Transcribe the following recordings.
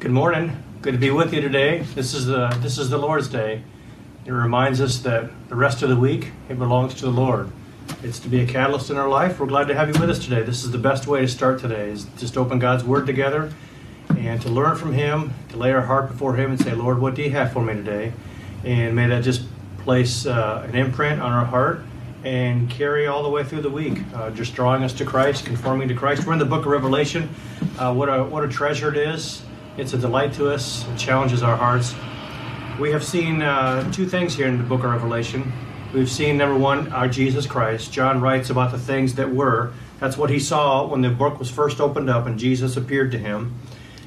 Good morning. Good to be with you today. This is the this is the Lord's Day. It reminds us that the rest of the week it belongs to the Lord. It's to be a catalyst in our life. We're glad to have you with us today. This is the best way to start today. Is just open God's Word together and to learn from Him, to lay our heart before Him and say, Lord, what do you have for me today? And may that just place uh, an imprint on our heart and carry all the way through the week, uh, just drawing us to Christ, conforming to Christ. We're in the book of Revelation. Uh, what, a, what a treasure it is. It's a delight to us, it challenges our hearts. We have seen uh, two things here in the book of Revelation. We've seen, number one, our Jesus Christ. John writes about the things that were. That's what he saw when the book was first opened up and Jesus appeared to him.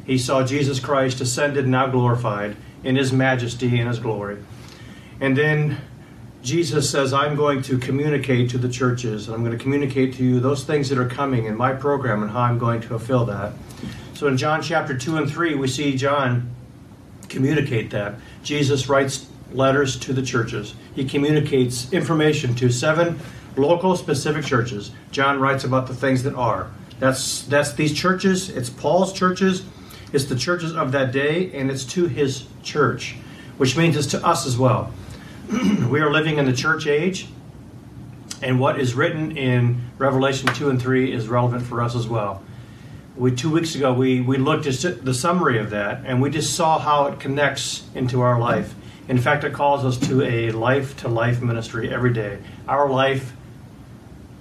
He saw Jesus Christ ascended, now glorified, in his majesty and his glory. And then Jesus says, I'm going to communicate to the churches, and I'm going to communicate to you those things that are coming in my program and how I'm going to fulfill that. So in John chapter 2 and 3, we see John communicate that. Jesus writes letters to the churches, he communicates information to seven local specific churches. John writes about the things that are. That's, that's these churches, it's Paul's churches, it's the churches of that day, and it's to his church, which means it's to us as well. we are living in the church age, and what is written in Revelation 2 and 3 is relevant for us as well. We two weeks ago we, we looked at the summary of that and we just saw how it connects into our life. In fact, it calls us to a life to life ministry every day. Our life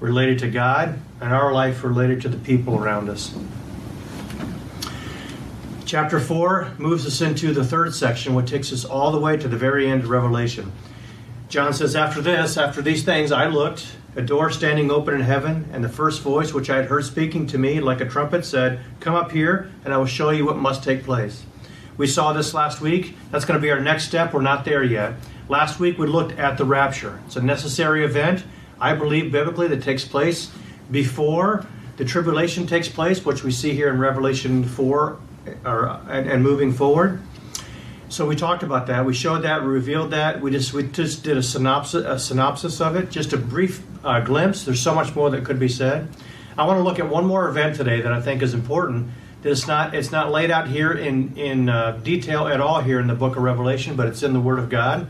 related to God and our life related to the people around us. Chapter 4 moves us into the third section, which takes us all the way to the very end of Revelation. John says, After this, after these things, I looked, a door standing open in heaven, and the first voice which I had heard speaking to me like a trumpet said, Come up here, and I will show you what must take place. We saw this last week. That's going to be our next step. We're not there yet. Last week we looked at the rapture. It's a necessary event, I believe biblically, that takes place before the tribulation takes place, which we see here in Revelation 4 or, and, and moving forward. So we talked about that. We showed that. We revealed that. We just we just did a synopsis a synopsis of it, just a brief uh, glimpse. There's so much more that could be said. I want to look at one more event today that I think is important. That it's not it's not laid out here in in uh, detail at all here in the Book of Revelation, but it's in the Word of God,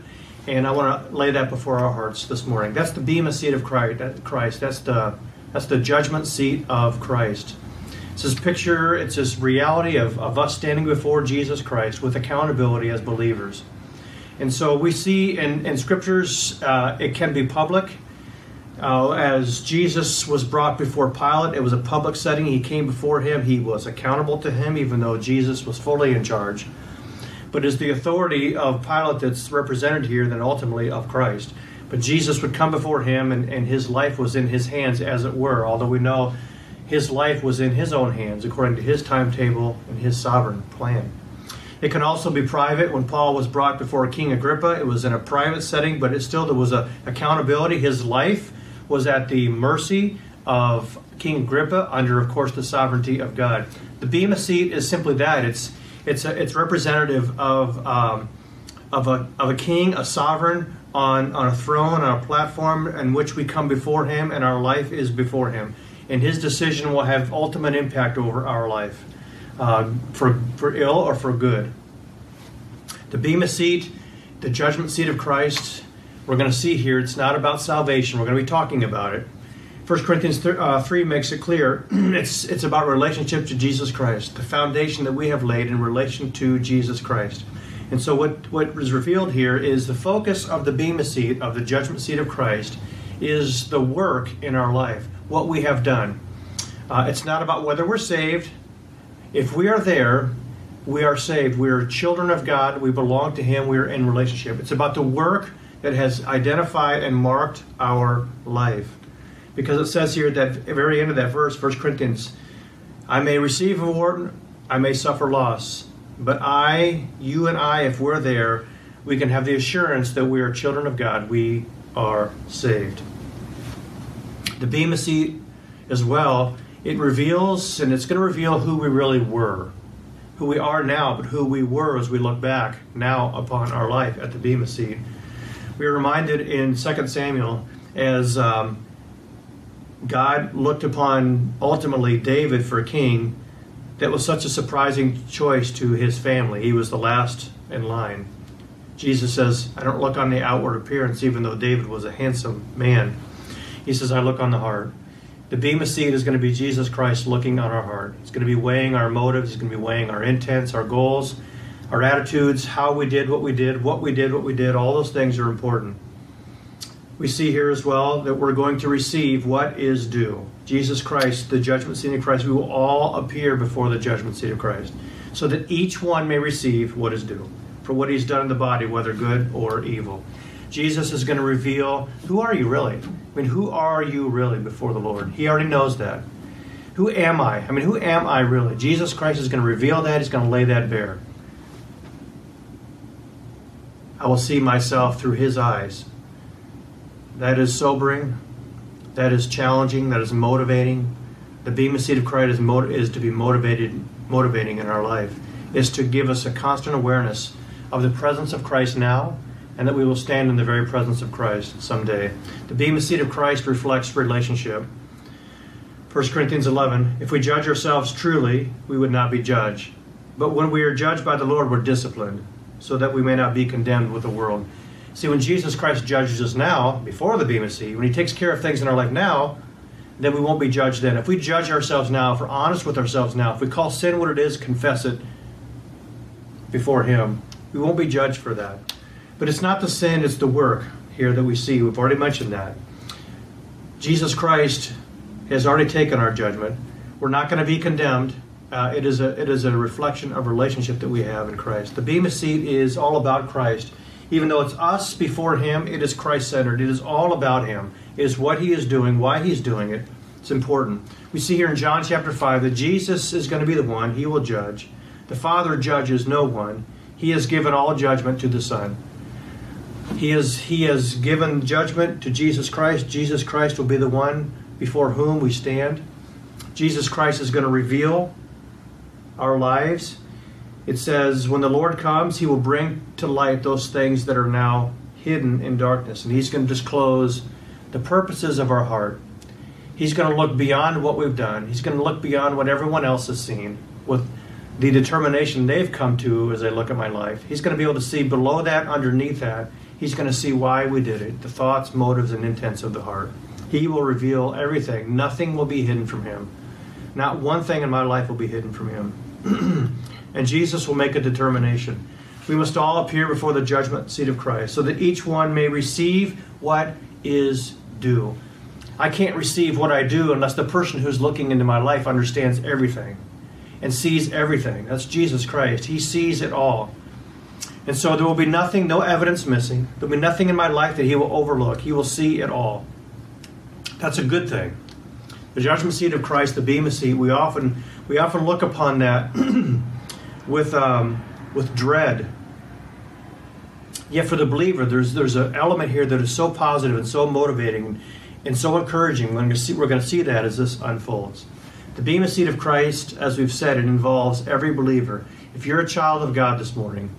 and I want to lay that before our hearts this morning. That's the bema seat of Christ Christ. That's the that's the judgment seat of Christ. It's this picture, it's this reality of, of us standing before Jesus Christ with accountability as believers. And so we see in, in scriptures uh, it can be public. Uh, as Jesus was brought before Pilate, it was a public setting. He came before him, he was accountable to him, even though Jesus was fully in charge. But it's the authority of Pilate that's represented here, then ultimately of Christ. But Jesus would come before him, and, and his life was in his hands, as it were, although we know his life was in his own hands according to his timetable and his sovereign plan. It can also be private. When Paul was brought before King Agrippa, it was in a private setting, but it still there was a accountability. His life was at the mercy of King Agrippa, under, of course, the sovereignty of God. The bema seat is simply that. It's it's a, it's representative of um, of a of a king, a sovereign on on a throne, on a platform in which we come before him, and our life is before him and his decision will have ultimate impact over our life, uh, for, for ill or for good. The Bema seat, the judgment seat of Christ, we're going to see here, it's not about salvation. We're going to be talking about it. 1 Corinthians 3, uh, 3 makes it clear it's, it's about relationship to Jesus Christ, the foundation that we have laid in relation to Jesus Christ. And so, what, what is revealed here is the focus of the Bema seat, of the judgment seat of Christ, is the work in our life what we have done. Uh, it's not about whether we're saved. If we are there, we are saved. We are children of God. We belong to Him. We are in relationship. It's about the work that has identified and marked our life. Because it says here at the very end of that verse, 1 Corinthians, I may receive reward, I may suffer loss. But I, you and I, if we're there, we can have the assurance that we are children of God. We are saved the Bema seat as well, it reveals, and it's going to reveal who we really were, who we are now, but who we were as we look back now upon our life at the Bema seat. We are reminded in 2 Samuel as um, God looked upon ultimately David for a king, that was such a surprising choice to his family. He was the last in line. Jesus says, I don't look on the outward appearance, even though David was a handsome man. He says, I look on the heart. The Bema seat is going to be Jesus Christ looking on our heart. It's going to be weighing our motives, it's going to be weighing our intents, our goals, our attitudes, how we did what we did, what we did, what we did. All those things are important. We see here as well that we're going to receive what is due. Jesus Christ, the judgment seat of Christ, we will all appear before the judgment seat of Christ, so that each one may receive what is due for what he's done in the body, whether good or evil. Jesus is going to reveal who are you really? I mean, who are you really before the Lord? He already knows that. Who am I? I mean, who am I really? Jesus Christ is going to reveal that, he's going to lay that bare. I will see myself through his eyes. That is sobering. That is challenging. That is motivating. The Bema seat of Christ is, is to be motivated, motivating in our life. Is to give us a constant awareness of the presence of Christ now, and that we will stand in the very presence of Christ someday. The Bema seat of Christ reflects relationship. 1 Corinthians 11 If we judge ourselves truly, we would not be judged. But when we are judged by the Lord, we're disciplined so that we may not be condemned with the world. See, when Jesus Christ judges us now, before the Bema Seat, when He takes care of things in our life now, then we won't be judged then. If we judge ourselves now, if we're honest with ourselves now, if we call sin what it is, confess it before Him, we won't be judged for that. But it's not the sin, it's the work here that we see. We've already mentioned that. Jesus Christ has already taken our judgment. We're not going to be condemned uh, it is a it is a reflection of relationship that we have in Christ. The Bema seat is all about Christ. Even though it's us before Him, it is Christ centered. It is all about Him. It is what He is doing, why He's doing it. It's important. We see here in John chapter 5 that Jesus is going to be the one, He will judge. The Father judges no one. He has given all judgment to the Son. He has, he has given judgment to Jesus Christ. Jesus Christ will be the one before whom we stand. Jesus Christ is going to reveal our lives. It says, when the Lord comes, he will bring to light those things that are now hidden in darkness. And he's going to disclose the purposes of our heart. He's going to look beyond what we've done. He's going to look beyond what everyone else has seen with the determination they've come to as they look at my life. He's going to be able to see below that, underneath that. He's going to see why we did it, the thoughts, motives, and intents of the heart. He will reveal everything. Nothing will be hidden from him. Not one thing in my life will be hidden from him. and Jesus will make a determination. We must all appear before the judgment seat of Christ so that each one may receive what is due. I can't receive what I do unless the person who's looking into my life understands everything and sees everything. That's Jesus Christ. He sees it all. And so there will be nothing, no evidence missing. There will be nothing in my life that He will overlook. He will see it all. That's a good thing. The judgment seat of Christ, the Bema seat, we often we often look upon that with um, with dread. Yet for the believer, there's there's an element here that is so positive and so motivating and so encouraging. We're going to see, we're going to see that as this unfolds. The Bema seat of Christ, as we've said, it involves every believer. If you're a child of God this morning,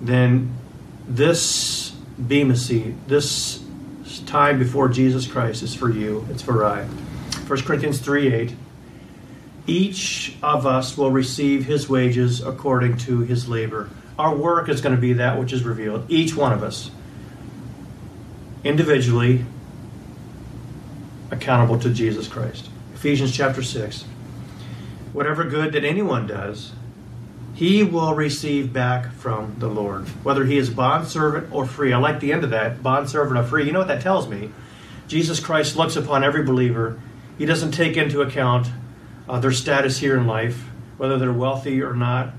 then this Bema seat, this time before Jesus Christ is for you. It's for I. 1 Corinthians 3 8. Each of us will receive his wages according to his labor. Our work is going to be that which is revealed. Each one of us, individually, accountable to Jesus Christ. Ephesians chapter 6. Whatever good that anyone does, he will receive back from the Lord, whether he is bondservant or free. I like the end of that bondservant or free. You know what that tells me? Jesus Christ looks upon every believer he doesn't take into account uh, their status here in life, whether they're wealthy or not,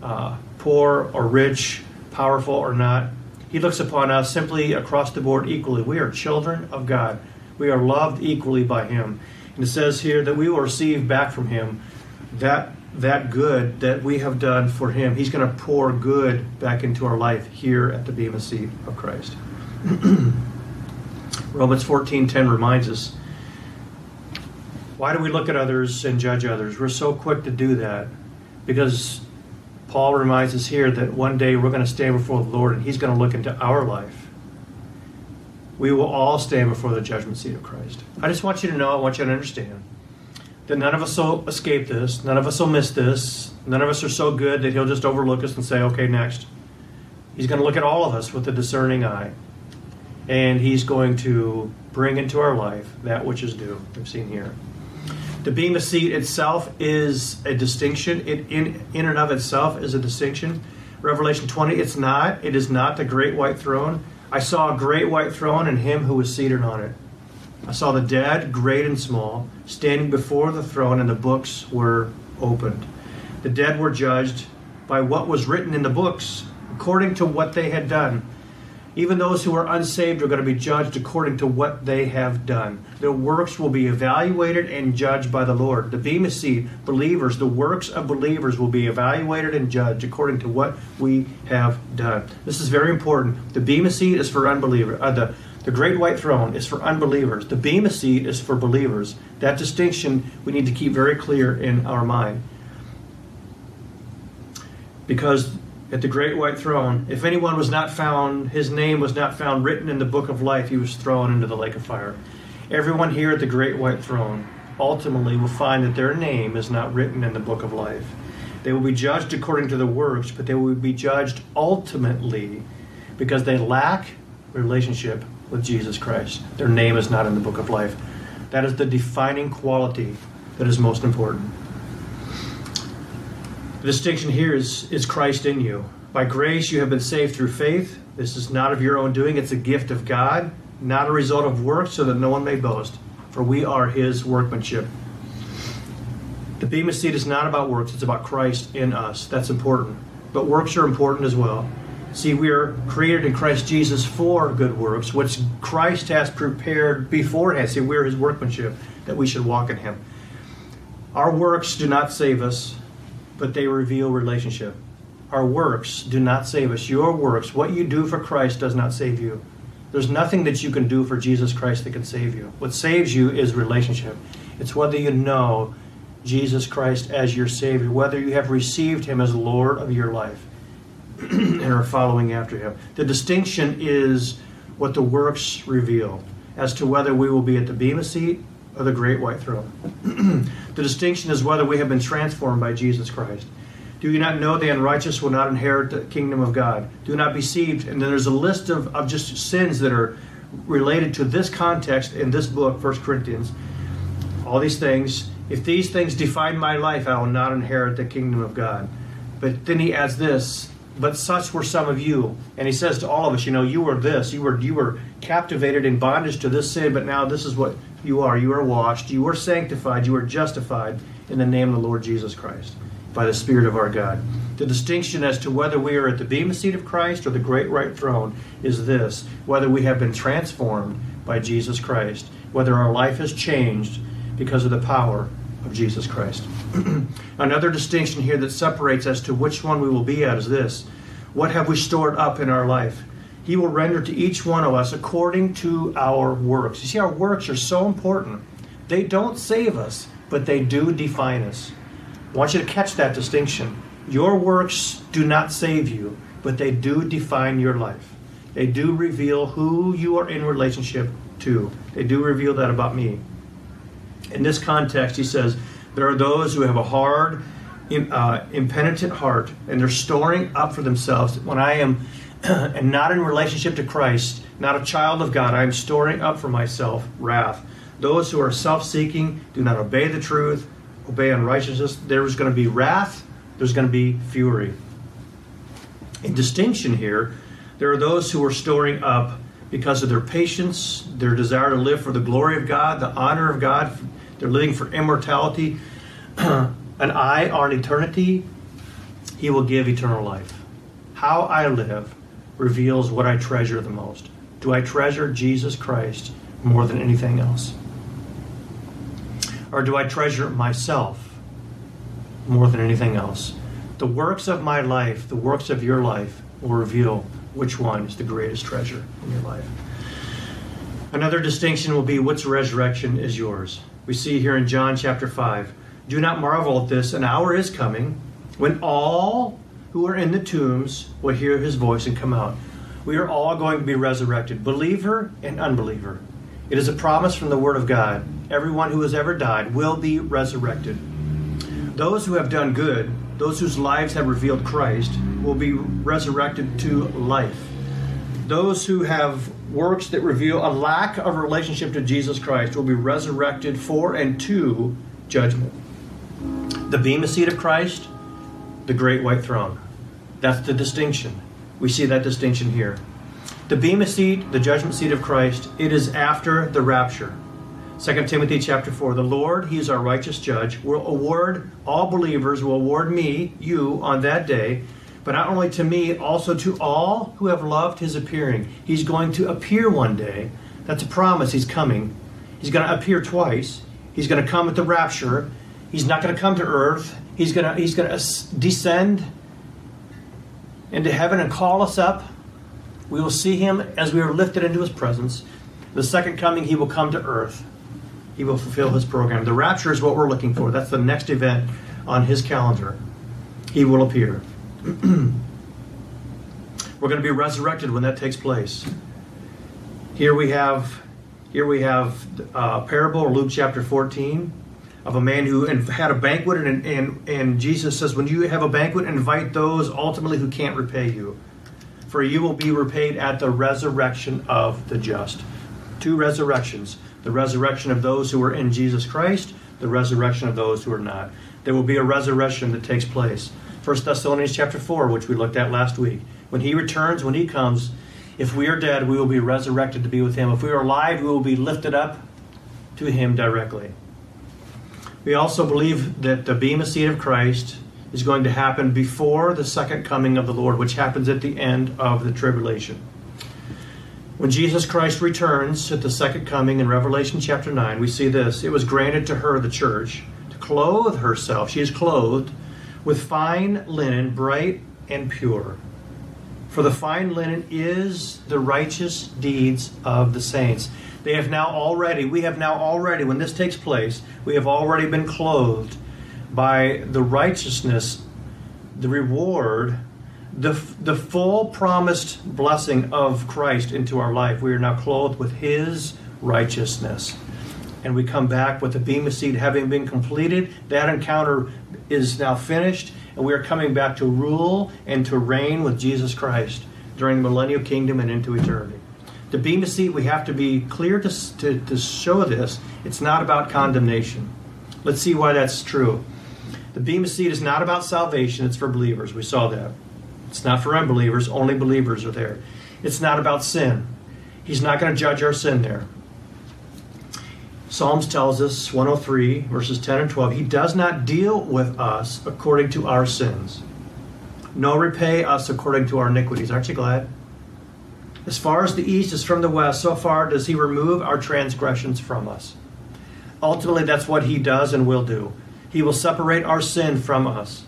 uh, poor or rich, powerful or not. He looks upon us simply across the board equally. We are children of God. We are loved equally by Him. And it says here that we will receive back from Him that that good that we have done for Him. He's going to pour good back into our life here at the Bema seat of Christ. Romans 14:10 reminds us why do we look at others and judge others? We're so quick to do that because Paul reminds us here that one day we're going to stand before the Lord and He's going to look into our life. We will all stand before the judgment seat of Christ. I just want you to know, I want you to understand that none of us will escape this, none of us will miss this, none of us are so good that He'll just overlook us and say, okay, next. He's going to look at all of us with a discerning eye, and He's going to bring into our life that which is due. We've seen here. The bema seat itself is a distinction. It in in and of itself is a distinction. Revelation 20, it's not. It is not the great white throne. I saw a great white throne and him who was seated on it. I saw the dead, great and small, standing before the throne, and the books were opened. The dead were judged by what was written in the books, according to what they had done. Even those who are unsaved are going to be judged according to what they have done. Their works will be evaluated and judged by the Lord. The Bema Seat, believers, the works of believers will be evaluated and judged according to what we have done. This is very important. The Bema Seat is for unbelievers. Uh, the, the Great White Throne is for unbelievers. The Bema Seat is for believers. That distinction we need to keep very clear in our mind. Because at the great white throne, if anyone was not found, his name was not found written in the book of life, he was thrown into the lake of fire. Everyone here at the great white throne ultimately will find that their name is not written in the book of life. They will be judged according to the works, but they will be judged ultimately because they lack relationship with Jesus Christ. Their name is not in the book of life. That is the defining quality that is most important. The distinction here is, is Christ in you. By grace you have been saved through faith. This is not of your own doing, it's a gift of God, not a result of works, so that no one may boast. For we are his workmanship. The Bema seat is not about works, it's about Christ in us. That's important. But works are important as well. See, we are created in Christ Jesus for good works, which Christ has prepared beforehand. See, we're his workmanship, that we should walk in him. Our works do not save us, but they reveal relationship. Our works do not save us. Your works, what you do for Christ, does not save you. There's nothing that you can do for Jesus Christ that can save you. What saves you is relationship. It's whether you know Jesus Christ as your Savior, whether you have received Him as Lord of your life and are following after Him. The distinction is what the works reveal as to whether we will be at the Bema seat or the great white throne. the distinction is whether we have been transformed by Jesus Christ. Do you not know the unrighteous will not inherit the kingdom of God? Do not be deceived. And then there's a list of, of just sins that are related to this context in this book, 1 Corinthians. All these things. If these things define my life, I will not inherit the kingdom of God. But then he adds this, but such were some of you. And he says to all of us, you know, you were this, you were you were captivated in bondage to this sin, but now this is what you are. You are washed, you are sanctified, you are justified in the name of the Lord Jesus Christ by the Spirit of our God. The distinction as to whether we are at the Bema seat of Christ or the great white throne is this whether we have been transformed by Jesus Christ, whether our life has changed because of the power of Jesus Christ. Another distinction here that separates as to which one we will be at is this what have we stored up in our life? He will render to each one of us according to our works. You see, our works are so important. They don't save us, but they do define us. I want you to catch that distinction. Your works do not save you, but they do define your life. They do reveal who you are in relationship to. They do reveal that about me. In this context, he says, there are those who have a hard, uh, impenitent heart, and they're storing up for themselves. When I am and not in relationship to Christ, not a child of God, I am storing up for myself wrath. Those who are self seeking do not obey the truth, obey unrighteousness. There's going to be wrath, there's going to be fury. In distinction here, there are those who are storing up because of their patience, their desire to live for the glory of God, the honor of God. They're living for immortality. An eye on eternity, He will give eternal life. How I live reveals what I treasure the most. Do I treasure Jesus Christ more than anything else? Or do I treasure myself more than anything else? The works of my life, the works of your life, will reveal which one is the greatest treasure in your life. Another distinction will be which resurrection is yours. We see here in John chapter 5 Do not marvel at this, an hour is coming when all who are in the tombs will hear his voice and come out. We are all going to be resurrected, believer and unbeliever. It is a promise from the Word of God. everyone who has ever died, will be resurrected. Those who have done good, those whose lives have revealed Christ, will be resurrected to life. Those who have works that reveal a lack of relationship to Jesus Christ will be resurrected for and to judgment. The bema seat of Christ, the great white throne. That's the distinction. We see that distinction here. The bema seat, the judgment seat of Christ, it is after the rapture. 2 Timothy chapter 4. The Lord, He is our righteous judge, will award all believers, will award me, you, on that day, but not only to me, also to all who have loved His appearing. He's going to appear one day. That's a promise. He's coming. He's going to appear twice. He's going to come at the rapture. He's not going to come to earth. He's going to, he's going to descend into heaven and call us up. We will see him as we are lifted into his presence. The second coming, he will come to earth. He will fulfill his program. The rapture is what we're looking for. That's the next event on his calendar. He will appear. we're going to be resurrected when that takes place. Here we have here we have a parable, Luke chapter 14, of a man who had a banquet, and, and, and Jesus says, When you have a banquet, invite those ultimately who can't repay you for you will be repaid at the resurrection of the just. Two resurrections the resurrection of those who are in Jesus Christ, the resurrection of those who are not. There will be a resurrection that takes place. 1 Thessalonians chapter 4, which we looked at last week. When he returns, when he comes, if we are dead, we will be resurrected to be with him. If we are alive, we will be lifted up to him directly. We also believe that the bema seat of Christ is going to happen before the second coming of the Lord, which happens at the end of the tribulation. When Jesus Christ returns at the second coming in Revelation chapter 9, we see this. It was granted to her, the church, to clothe herself. She is clothed with fine linen, bright and pure. For the fine linen is the righteous deeds of the saints. They have now already, we have now already, when this takes place, we have already been clothed by the righteousness, the reward, the, the full promised blessing of Christ into our life. We are now clothed with His righteousness. And we come back with the Bema seat having been completed. That encounter is now finished, and we are coming back to rule and to reign with Jesus Christ during the millennial kingdom and into eternity. The Bema seat, we have to be clear to, to, to show this. It's not about condemnation. Let's see why that's true. The Bema seat is not about salvation, it's for believers. We saw that. It's not for unbelievers, only believers are there. It's not about sin. He's not going to judge our sin there. Psalms tells us, 103, verses 10 and 12, He does not deal with us according to our sins, nor repay us according to our iniquities. Aren't you glad? As far as the east is from the west, so far does He remove our transgressions from us. Ultimately, that's what He does and will do. He will separate our sin from us.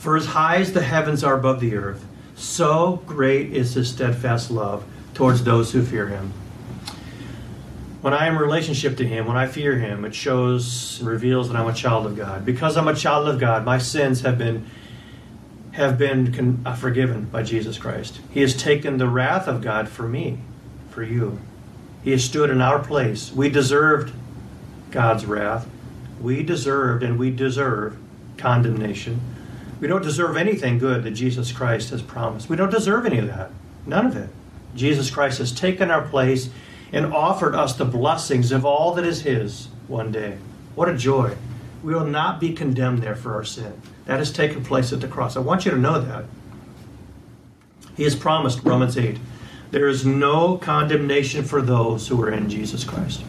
For as high as the heavens are above the earth, so great is his steadfast love towards those who fear him. When I am in relationship to him, when I fear him, it shows and reveals that I'm a child of God. Because I'm a child of God, my sins have been have been con- uh, forgiven by Jesus Christ. He has taken the wrath of God for me, for you. He has stood in our place. We deserved God's wrath. We deserved and we deserve condemnation. We don't deserve anything good that Jesus Christ has promised. We don't deserve any of that. None of it. Jesus Christ has taken our place and offered us the blessings of all that is His one day. What a joy. We will not be condemned there for our sin. That has taken place at the cross. I want you to know that. He has promised, Romans 8, there is no condemnation for those who are in Jesus Christ.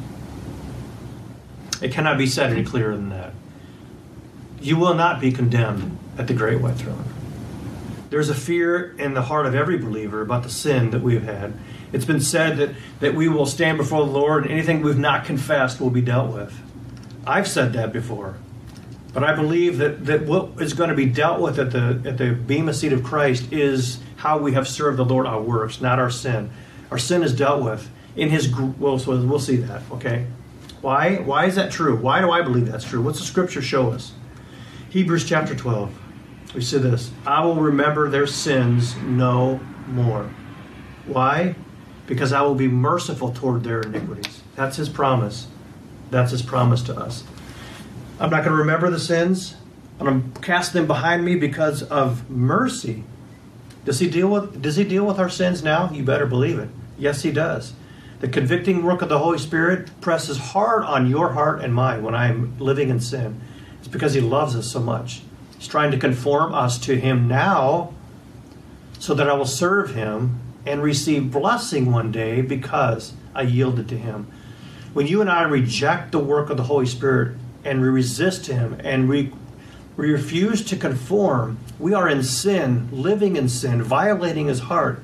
It cannot be said any clearer than that. You will not be condemned at the great white throne. There's a fear in the heart of every believer about the sin that we've had. It's been said that, that we will stand before the Lord and anything we've not confessed will be dealt with. I've said that before. But I believe that, that what is going to be dealt with at the at the bema seat of Christ is how we have served the Lord our works, not our sin. Our sin is dealt with in His. Well, so we'll see that. Okay. Why? Why is that true? Why do I believe that's true? What's the scripture show us? Hebrews chapter 12. We see this I will remember their sins no more. Why? Because I will be merciful toward their iniquities. That's his promise. That's his promise to us. I'm not going to remember the sins. I'm going to cast them behind me because of mercy. Does he deal with does he deal with our sins now? You better believe it. Yes, he does. The convicting work of the Holy Spirit presses hard on your heart and mine when I'm living in sin. It's because he loves us so much. He's trying to conform us to him now so that I will serve him and receive blessing one day because I yielded to him. When you and I reject the work of the Holy Spirit and we resist him and we, we refuse to conform, we are in sin, living in sin, violating his heart.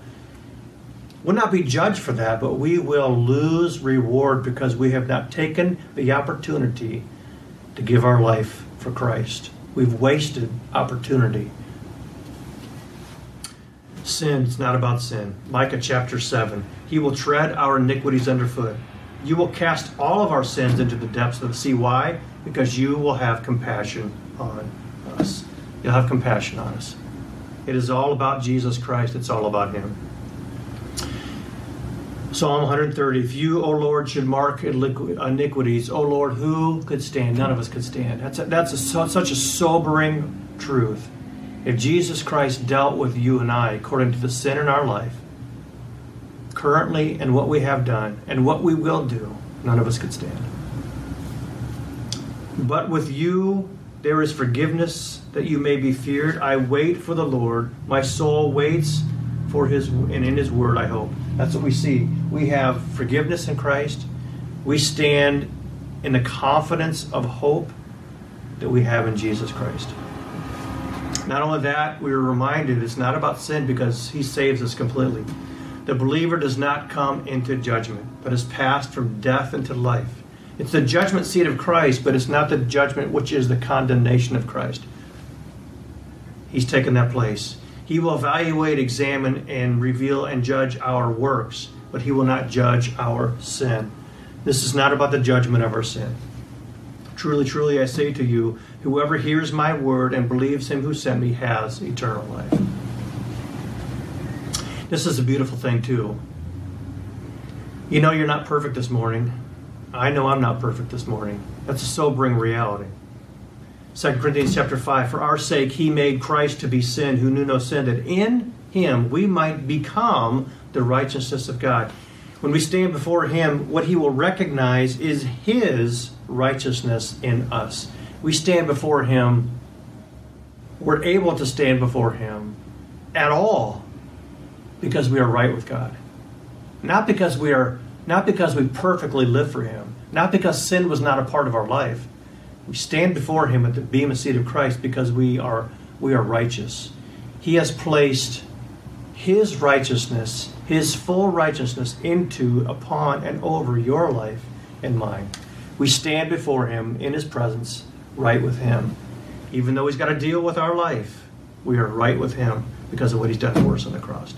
We'll not be judged for that, but we will lose reward because we have not taken the opportunity to give our life for Christ. We've wasted opportunity. Sin is not about sin. Micah chapter 7. He will tread our iniquities underfoot. You will cast all of our sins into the depths of the sea. Why? Because you will have compassion on us. You'll have compassion on us. It is all about Jesus Christ, it's all about Him. Psalm 130 If you, O Lord, should mark iniquities, O Lord, who could stand? None of us could stand. That's, a, that's a, such a sobering truth. If Jesus Christ dealt with you and I according to the sin in our life, currently and what we have done and what we will do, none of us could stand. But with you there is forgiveness that you may be feared. I wait for the Lord. My soul waits for his and in his word I hope. That's what we see. We have forgiveness in Christ. We stand in the confidence of hope that we have in Jesus Christ. Not only that, we are reminded it's not about sin because he saves us completely. The believer does not come into judgment, but is passed from death into life. It's the judgment seat of Christ, but it's not the judgment which is the condemnation of Christ. He's taken that place. He will evaluate, examine, and reveal and judge our works, but he will not judge our sin. This is not about the judgment of our sin. Truly, truly, I say to you, whoever hears my word and believes him who sent me has eternal life. This is a beautiful thing, too. You know you're not perfect this morning. I know I'm not perfect this morning. That's a sobering reality. 2 Corinthians chapter 5 For our sake he made Christ to be sin who knew no sin, that in him we might become the righteousness of God. When we stand before him, what he will recognize is his righteousness in us. We stand before him, we're able to stand before him at all because we are right with God. Not because we are not because we perfectly live for him, not because sin was not a part of our life, we stand before him at the bema seat of Christ because we are we are righteous. He has placed his righteousness, his full righteousness into upon and over your life and mine. We stand before him in his presence, right with him. Even though he's got to deal with our life, we are right with him because of what he's done for us on the cross.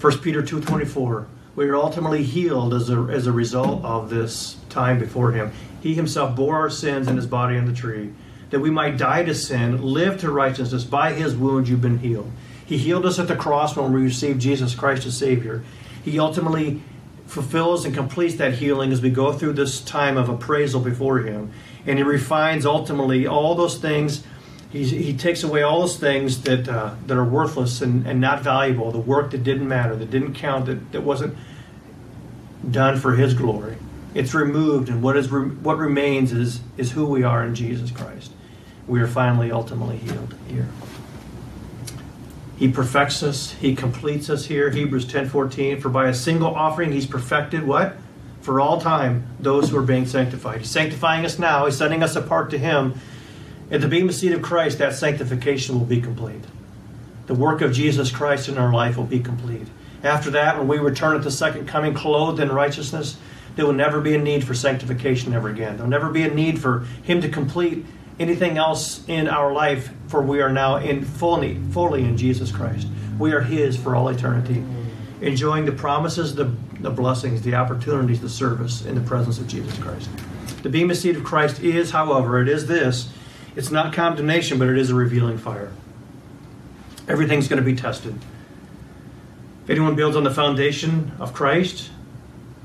1 Peter 2:24 we are ultimately healed as a, as a result of this time before him. He himself bore our sins in his body on the tree, that we might die to sin, live to righteousness. By his wounds you've been healed. He healed us at the cross when we received Jesus Christ as Savior. He ultimately fulfills and completes that healing as we go through this time of appraisal before him. And he refines ultimately all those things. He, he takes away all those things that, uh, that are worthless and, and not valuable, the work that didn't matter, that didn't count, that, that wasn't done for his glory it's removed, and what is re- what remains is is who we are in Jesus Christ. We are finally ultimately healed here. He perfects us. He completes us here. Hebrews 10:14. For by a single offering, He's perfected what? For all time, those who are being sanctified. He's sanctifying us now. He's setting us apart to Him. At the bema seat of Christ, that sanctification will be complete. The work of Jesus Christ in our life will be complete. After that, when we return at the second coming, clothed in righteousness, there will never be a need for sanctification ever again. There'll never be a need for Him to complete anything else in our life, for we are now in fully, fully in Jesus Christ. We are His for all eternity, enjoying the promises, the, the blessings, the opportunities, the service in the presence of Jesus Christ. The bema seat of Christ is, however, it is this. It's not condemnation, but it is a revealing fire. Everything's going to be tested. If anyone builds on the foundation of Christ,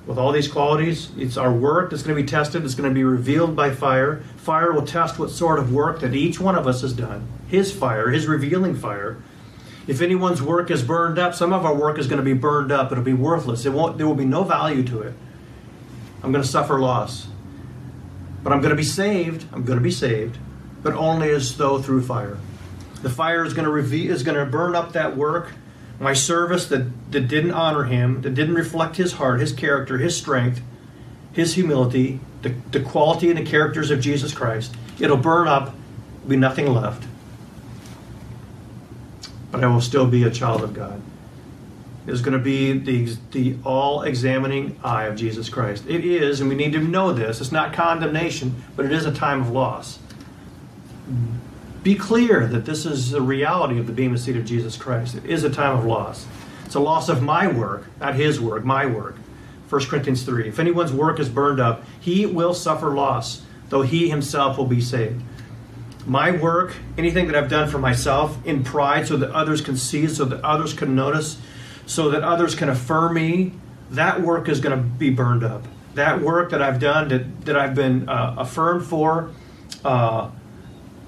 with all these qualities. It's our work that's going to be tested. It's going to be revealed by fire. Fire will test what sort of work that each one of us has done. His fire, his revealing fire. If anyone's work is burned up, some of our work is going to be burned up. It'll be worthless. It won't. There will be no value to it. I'm going to suffer loss, but I'm going to be saved. I'm going to be saved, but only as though through fire. The fire is going to reveal, is going to burn up that work my service that, that didn't honor him, that didn't reflect his heart, his character, his strength, his humility, the, the quality and the characters of Jesus Christ, it'll burn up, be nothing left. But I will still be a child of God. Is going to be the, the all examining eye of Jesus Christ. It is, and we need to know this, it's not condemnation, but it is a time of loss be clear that this is the reality of the Bema seat of Jesus Christ. It is a time of loss. It's a loss of my work, not his work, my work. 1 Corinthians 3. If anyone's work is burned up, he will suffer loss, though he himself will be saved. My work, anything that I've done for myself in pride so that others can see, so that others can notice, so that others can affirm me, that work is going to be burned up. That work that I've done, that, that I've been uh, affirmed for, uh,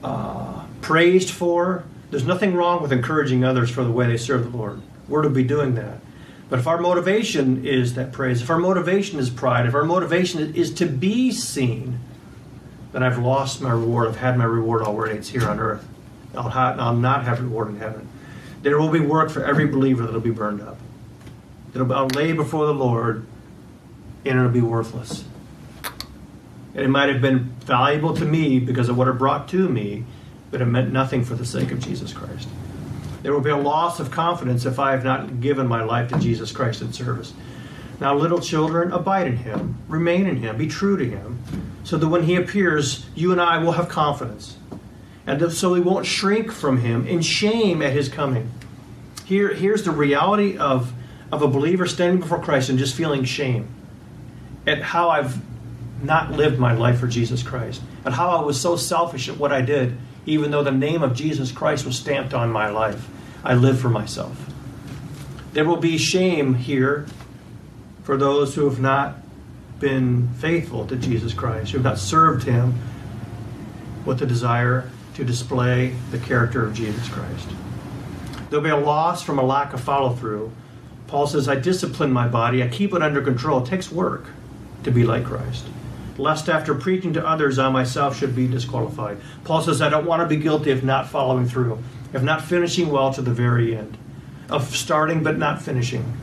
uh, praised for. There's nothing wrong with encouraging others for the way they serve the Lord. We're to be doing that. But if our motivation is that praise, if our motivation is pride, if our motivation is to be seen, then I've lost my reward. I've had my reward already. It's here on earth. I'll, ha- I'll not have reward in heaven. There will be work for every believer that'll be burned up. It'll I'll lay before the Lord, and it'll be worthless. And it might have been valuable to me because of what it brought to me, but it meant nothing for the sake of Jesus Christ. There will be a loss of confidence if I have not given my life to Jesus Christ in service. Now, little children, abide in Him, remain in Him, be true to Him, so that when He appears, you and I will have confidence. And so we won't shrink from Him in shame at His coming. Here, here's the reality of, of a believer standing before Christ and just feeling shame at how I've not lived my life for Jesus Christ, and how I was so selfish at what I did, even though the name of Jesus Christ was stamped on my life. I live for myself. There will be shame here for those who have not been faithful to Jesus Christ, who have not served Him with the desire to display the character of Jesus Christ. There'll be a loss from a lack of follow through. Paul says, I discipline my body, I keep it under control. It takes work to be like Christ lest after preaching to others I myself should be disqualified. Paul says, I don't want to be guilty of not following through, of not finishing well to the very end, of starting but not finishing.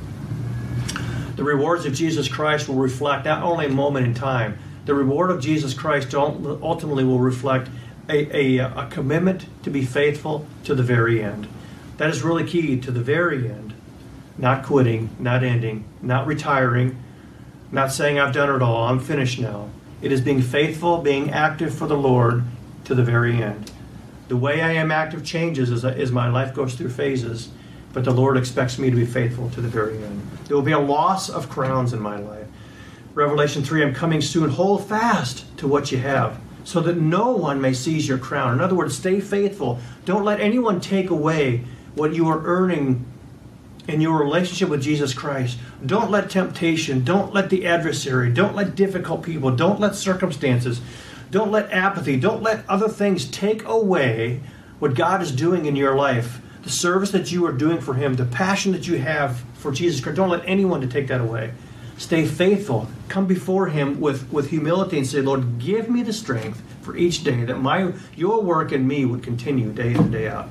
The rewards of Jesus Christ will reflect not only a moment in time, the reward of Jesus Christ ultimately will reflect a, a, a commitment to be faithful to the very end. That is really key to the very end. Not quitting, not ending, not retiring, not saying I've done it all, I'm finished now. It is being faithful, being active for the Lord to the very end. The way I am active changes as, as my life goes through phases, but the Lord expects me to be faithful to the very end. There will be a loss of crowns in my life. Revelation 3 I'm coming soon. Hold fast to what you have so that no one may seize your crown. In other words, stay faithful. Don't let anyone take away what you are earning in your relationship with Jesus Christ. Don't let temptation, don't let the adversary, don't let difficult people, don't let circumstances, don't let apathy, don't let other things take away what God is doing in your life. The service that you are doing for Him, the passion that you have for Jesus Christ. Don't let anyone to take that away. Stay faithful. Come before Him with, with humility and say, Lord, give me the strength for each day that my your work in me would continue day in and day out.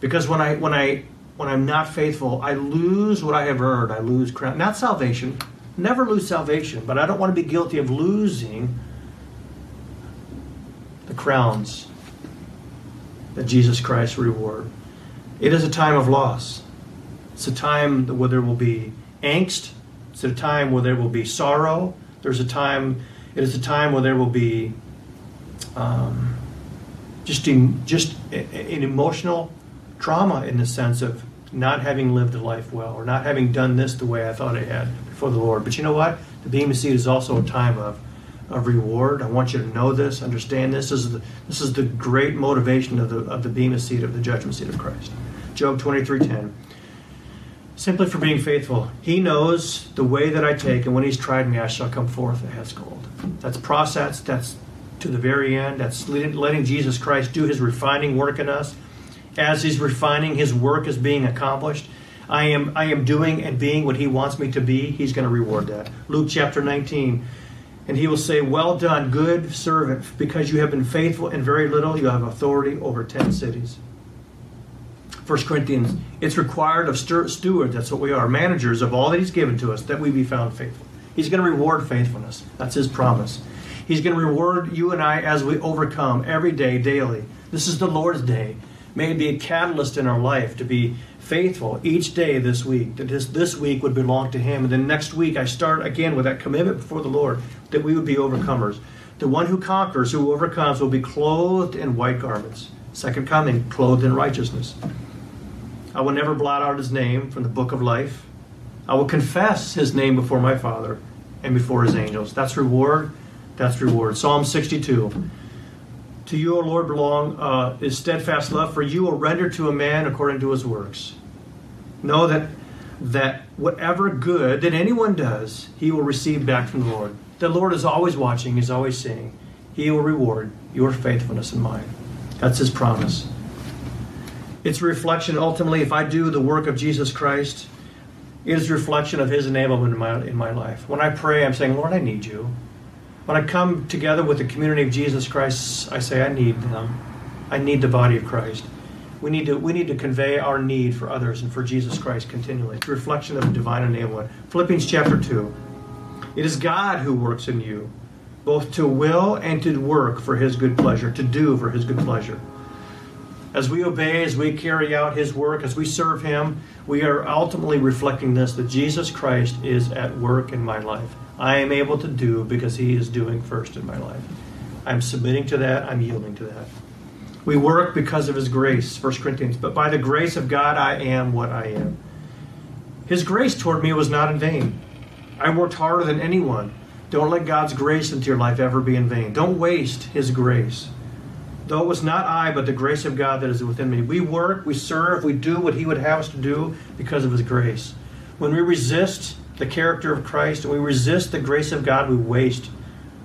Because when I when I when I'm not faithful, I lose what I have earned. I lose crown. Not salvation. Never lose salvation, but I don't want to be guilty of losing the crowns that Jesus Christ reward. It is a time of loss. It's a time where there will be angst. It's a time where there will be sorrow. There's a time. It is a time where there will be um, just in, just an emotional trauma in the sense of not having lived a life well or not having done this the way I thought I had before the Lord. But you know what? The Bema Seat is also a time of, of reward. I want you to know this, understand this. This is the, this is the great motivation of the, of the Bema Seat, of the judgment seat of Christ. Job 23.10 Simply for being faithful. He knows the way that I take, and when He's tried me, I shall come forth as gold. That's process. That's to the very end. That's letting Jesus Christ do His refining work in us. As He's refining, His work is being accomplished. I am, I am doing and being what He wants me to be. He's going to reward that. Luke chapter 19. And He will say, Well done, good servant, because you have been faithful in very little, you have authority over 10 cities. 1 Corinthians, it's required of stewards, that's what we are, managers of all that He's given to us, that we be found faithful. He's going to reward faithfulness. That's His promise. He's going to reward you and I as we overcome every day, daily. This is the Lord's day. May it be a catalyst in our life to be faithful each day this week, that this, this week would belong to Him. And then next week, I start again with that commitment before the Lord that we would be overcomers. The one who conquers, who overcomes, will be clothed in white garments. Second coming, clothed in righteousness. I will never blot out his name from the book of life. I will confess his name before my Father and before his angels. That's reward. That's reward. Psalm 62. To you, O Lord, belong uh, is steadfast love, for you will render to a man according to his works. Know that that whatever good that anyone does, he will receive back from the Lord. The Lord is always watching, He's always seeing. He will reward your faithfulness and mine. That's His promise. It's a reflection, ultimately, if I do the work of Jesus Christ, it is a reflection of His enablement in my, in my life. When I pray, I'm saying, Lord, I need you. When I come together with the community of Jesus Christ, I say, I need them. I need the body of Christ. We need to we need to convey our need for others and for Jesus Christ continually. It's a reflection of divine enablement. Philippians chapter 2. It is God who works in you, both to will and to work for his good pleasure, to do for his good pleasure. As we obey, as we carry out His work, as we serve Him, we are ultimately reflecting this that Jesus Christ is at work in my life. I am able to do because He is doing first in my life. I'm submitting to that, I'm yielding to that. We work because of His grace, 1 Corinthians, but by the grace of God, I am what I am. His grace toward me was not in vain. I worked harder than anyone. Don't let God's grace into your life ever be in vain. Don't waste His grace. Though it was not I, but the grace of God that is within me. We work, we serve, we do what He would have us to do because of His grace. When we resist the character of Christ and we resist the grace of God, we waste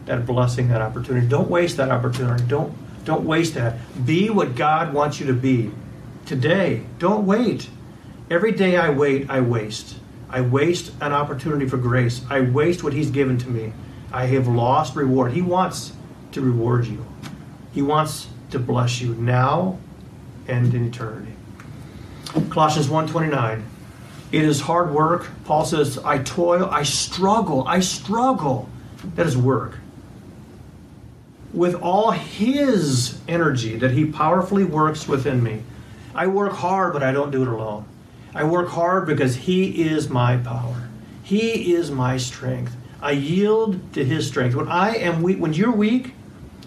that blessing, that opportunity. Don't waste that opportunity. Don't don't waste that. Be what God wants you to be today. Don't wait. Every day I wait, I waste. I waste an opportunity for grace. I waste what He's given to me. I have lost reward. He wants to reward you. He wants to bless you now and in eternity. Colossians 1:29. It is hard work. Paul says, I toil, I struggle, I struggle. That is work. With all his energy that he powerfully works within me. I work hard, but I don't do it alone. I work hard because he is my power. He is my strength. I yield to his strength. When I am weak, when you're weak,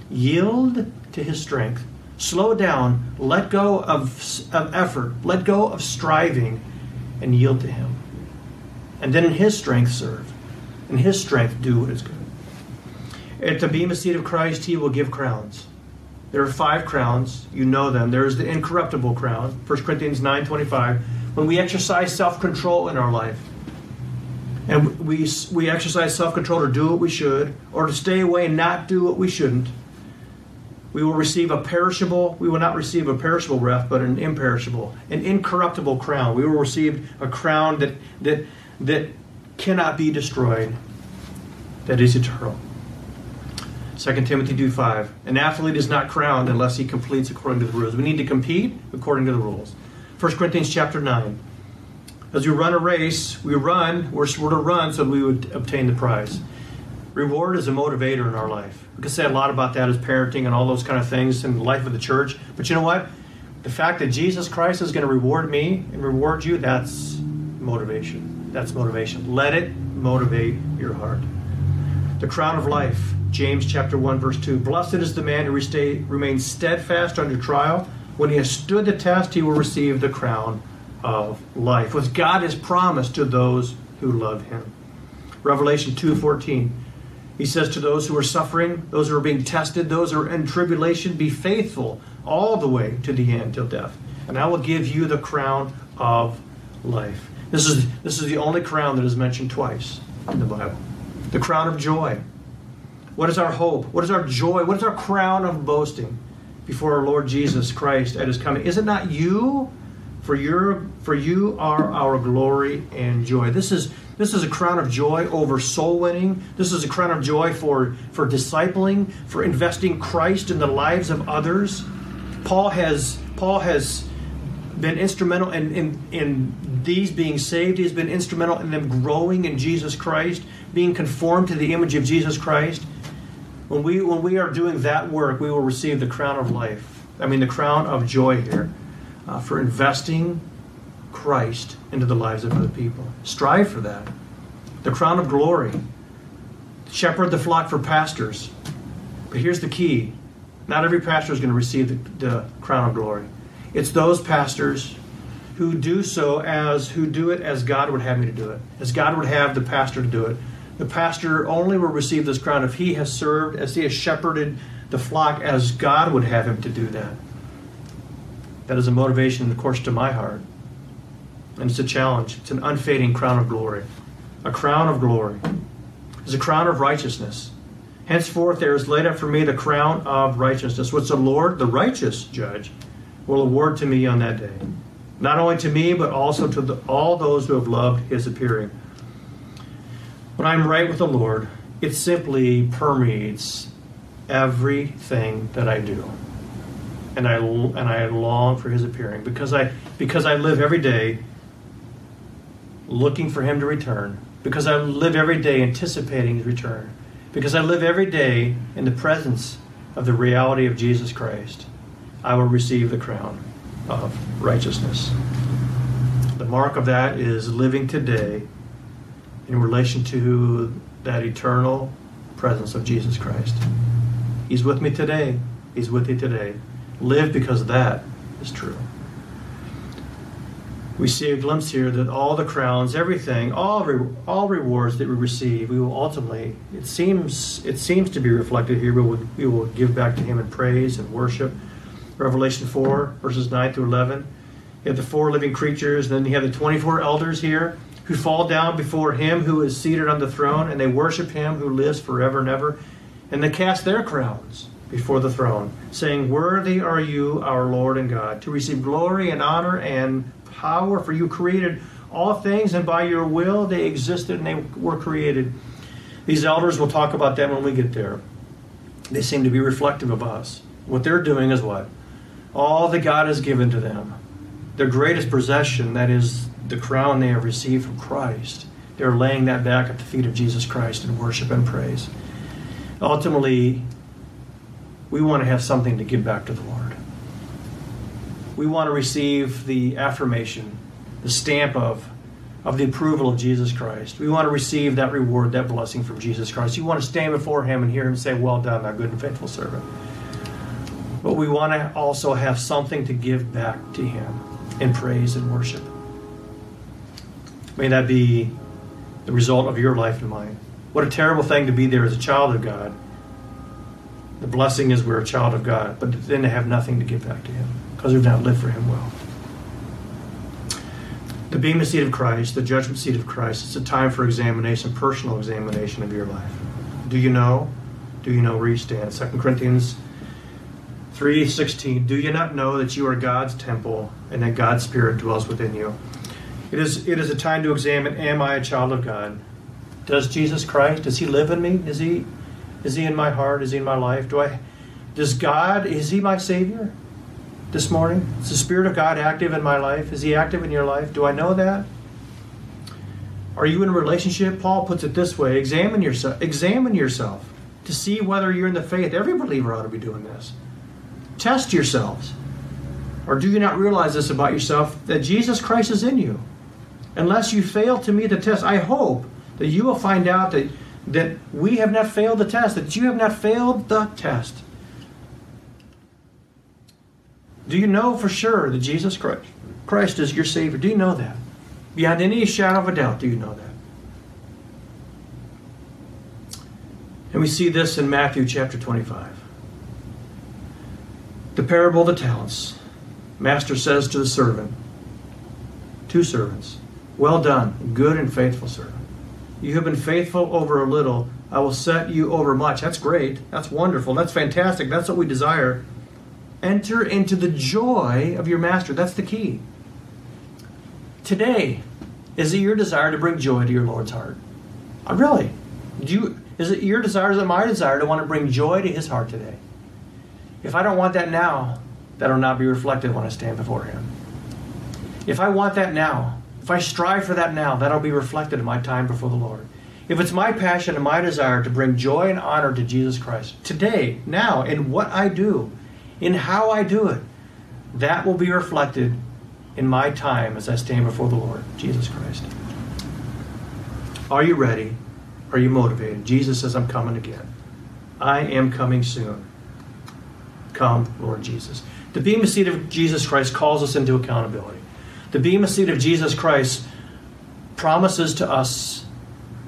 yield to his strength. Slow down, let go of, of effort, let go of striving, and yield to him. And then in his strength serve. In his strength do what is good. At the bema seat of Christ, he will give crowns. There are five crowns. You know them. There is the incorruptible crown, 1 Corinthians 9.25. When we exercise self-control in our life, and we, we exercise self-control to do what we should, or to stay away and not do what we shouldn't, we will receive a perishable, we will not receive a perishable wreath, but an imperishable, an incorruptible crown. We will receive a crown that, that, that cannot be destroyed, that is eternal. 2 Timothy 2 5. An athlete is not crowned unless he completes according to the rules. We need to compete according to the rules. 1 Corinthians chapter 9. As we run a race, we run, we're, we're to run so we would obtain the prize. Reward is a motivator in our life. We could say a lot about that as parenting and all those kind of things in the life of the church. But you know what? The fact that Jesus Christ is going to reward me and reward you, that's motivation. That's motivation. Let it motivate your heart. The crown of life, James chapter 1, verse 2. Blessed is the man who remains steadfast under trial. When he has stood the test, he will receive the crown of life, which God has promised to those who love him. Revelation 2:14 he says to those who are suffering, those who are being tested, those who are in tribulation, be faithful all the way to the end till death. And I will give you the crown of life. This is, this is the only crown that is mentioned twice in the Bible. The crown of joy. What is our hope? What is our joy? What is our crown of boasting before our Lord Jesus Christ at his coming? Is it not you? For your for you are our glory and joy. This is this is a crown of joy over soul winning. This is a crown of joy for for discipling, for investing Christ in the lives of others. Paul has Paul has been instrumental in, in, in these being saved. He's been instrumental in them growing in Jesus Christ, being conformed to the image of Jesus Christ. When we when we are doing that work, we will receive the crown of life. I mean, the crown of joy here uh, for investing Christ into the lives of other people. Strive for that. The crown of glory. Shepherd the flock for pastors. But here's the key not every pastor is going to receive the, the crown of glory. It's those pastors who do so as who do it as God would have me to do it, as God would have the pastor to do it. The pastor only will receive this crown if he has served, as he has shepherded the flock as God would have him to do that. That is a motivation, of course, to my heart. And it's a challenge. It's an unfading crown of glory. A crown of glory is a crown of righteousness. Henceforth, there is laid up for me the crown of righteousness, which the Lord, the righteous judge, will award to me on that day. Not only to me, but also to the, all those who have loved his appearing. When I'm right with the Lord, it simply permeates everything that I do and I and I long for His appearing because I because I live every day looking for Him to return because I live every day anticipating His return because I live every day in the presence of the reality of Jesus Christ. I will receive the crown of righteousness. The mark of that is living today in relation to that eternal presence of Jesus Christ. He's with me today. He's with you today. Live because that is true. We see a glimpse here that all the crowns, everything, all re- all rewards that we receive, we will ultimately. It seems it seems to be reflected here. We will we will give back to Him in praise and worship. Revelation four verses nine through eleven. You have the four living creatures, then you have the twenty-four elders here who fall down before Him who is seated on the throne, and they worship Him who lives forever and ever, and they cast their crowns before the throne, saying, Worthy are you, our Lord and God, to receive glory and honor and power, for you created all things, and by your will they existed and they were created. These elders, we'll talk about that when we get there. They seem to be reflective of us. What they're doing is what? All that God has given to them, their greatest possession, that is the crown they have received from Christ, they're laying that back at the feet of Jesus Christ in worship and praise. Ultimately, we want to have something to give back to the Lord. We want to receive the affirmation, the stamp of, of the approval of Jesus Christ. We want to receive that reward, that blessing from Jesus Christ. You want to stand before Him and hear Him say, Well done, my good and faithful servant. But we want to also have something to give back to Him in praise and worship. May that be the result of your life and mine. What a terrible thing to be there as a child of God the blessing is we're a child of God, but then to have nothing to give back to Him because we've not lived for Him well. The bema seat of Christ, the judgment seat of Christ, it's a time for examination, personal examination of your life. Do you know? Do you know where you stand? 2 Corinthians 3.16 Do you not know that you are God's temple and that God's Spirit dwells within you? It is, it is a time to examine, am I a child of God? Does Jesus Christ, does He live in me? Is He is he in my heart? Is he in my life? Do I does God is he my savior this morning? Is the spirit of God active in my life? Is he active in your life? Do I know that? Are you in a relationship? Paul puts it this way, examine yourself examine yourself to see whether you're in the faith. Every believer ought to be doing this. Test yourselves. Or do you not realize this about yourself that Jesus Christ is in you? Unless you fail to meet the test, I hope that you will find out that that we have not failed the test, that you have not failed the test. Do you know for sure that Jesus Christ, Christ is your Savior? Do you know that? Beyond any shadow of a doubt, do you know that? And we see this in Matthew chapter 25. The parable of the talents. Master says to the servant, Two servants. Well done, good and faithful servant. You have been faithful over a little. I will set you over much. That's great. That's wonderful. That's fantastic. That's what we desire. Enter into the joy of your master. That's the key. Today, is it your desire to bring joy to your Lord's heart? Uh, really? Do you, is it your desire, is it my desire to want to bring joy to his heart today? If I don't want that now, that'll not be reflected when I stand before him. If I want that now, if I strive for that now, that'll be reflected in my time before the Lord. If it's my passion and my desire to bring joy and honor to Jesus Christ today, now, in what I do, in how I do it, that will be reflected in my time as I stand before the Lord, Jesus Christ. Are you ready? Are you motivated? Jesus says, I'm coming again. I am coming soon. Come, Lord Jesus. The Bema seat of Jesus Christ calls us into accountability. The Bema seat of Jesus Christ promises to us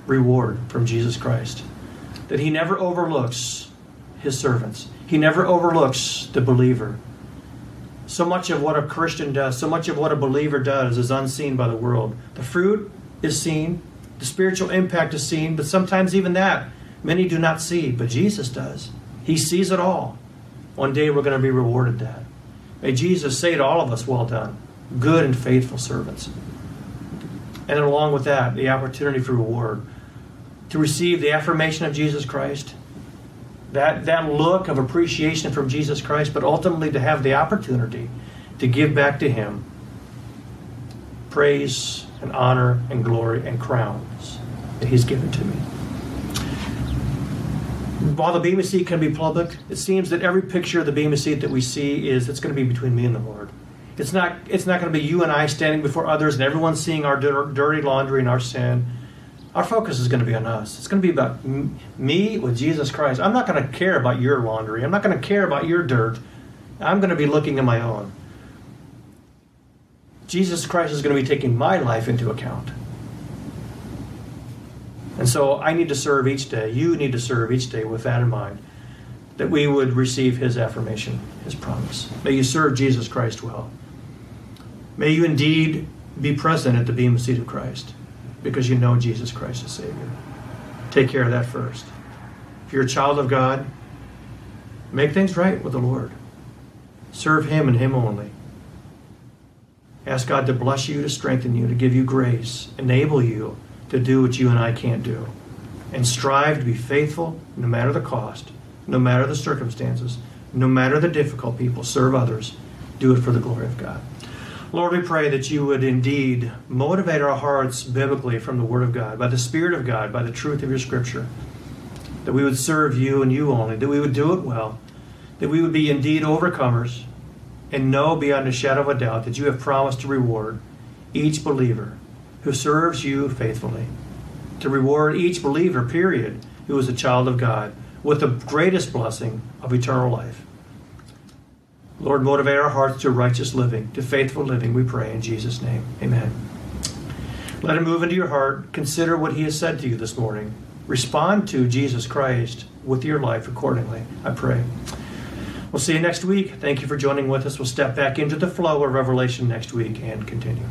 reward from Jesus Christ. That he never overlooks his servants, he never overlooks the believer. So much of what a Christian does, so much of what a believer does is unseen by the world. The fruit is seen, the spiritual impact is seen, but sometimes even that many do not see, but Jesus does. He sees it all. One day we're going to be rewarded that. May Jesus say to all of us, Well done, good and faithful servants. And along with that, the opportunity for reward to receive the affirmation of Jesus Christ, that, that look of appreciation from Jesus Christ, but ultimately to have the opportunity to give back to Him praise and honor and glory and crowns that He's given to me. While the Bema seat can be public, it seems that every picture of the Bema seat that we see is it's going to be between me and the Lord. It's not, it's not going to be you and I standing before others and everyone seeing our dirty laundry and our sin our focus is going to be on us. It's going to be about me with Jesus Christ. I'm not going to care about your laundry. I'm not going to care about your dirt. I'm going to be looking at my own. Jesus Christ is going to be taking my life into account. And so I need to serve each day. You need to serve each day with that in mind, that we would receive his affirmation, his promise. May you serve Jesus Christ well. May you indeed be present at the Bema seat of Christ because you know Jesus Christ as Savior. Take care of that first. If you're a child of God, make things right with the Lord. Serve Him and Him only. Ask God to bless you, to strengthen you, to give you grace, enable you to do what you and I can't do. And strive to be faithful no matter the cost, no matter the circumstances, no matter the difficult people. Serve others. Do it for the glory of God. Lord, we pray that you would indeed motivate our hearts biblically from the Word of God, by the Spirit of God, by the truth of your Scripture. That we would serve you and you only, that we would do it well, that we would be indeed overcomers, and know beyond a shadow of a doubt that you have promised to reward each believer who serves you faithfully, to reward each believer, period, who is a child of God, with the greatest blessing of eternal life. Lord, motivate our hearts to righteous living, to faithful living, we pray in Jesus' name. Amen. Let him move into your heart. Consider what he has said to you this morning. Respond to Jesus Christ with your life accordingly, I pray. We'll see you next week. Thank you for joining with us. We'll step back into the flow of Revelation next week and continue.